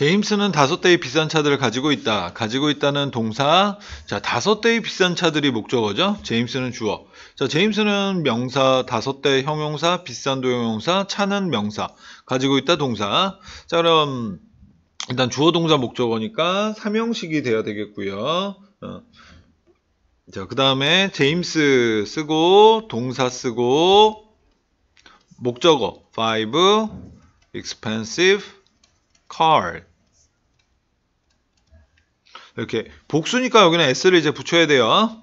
제임스는 다섯 대의 비싼 차들을 가지고 있다. 가지고 있다는 동사. 자, 다섯 대의 비싼 차들이 목적어죠. 제임스는 주어. 자, 제임스는 명사, 다섯 대 형용사, 비싼 도 형용사, 차는 명사. 가지고 있다 동사. 자, 그럼 일단 주어 동사 목적어니까 삼형식이 돼야 되겠고요. 어. 자, 그 다음에 제임스 쓰고 동사 쓰고 목적어 five expensive car 이렇게 복수니까 여기는 s를 이제 붙여야 돼요.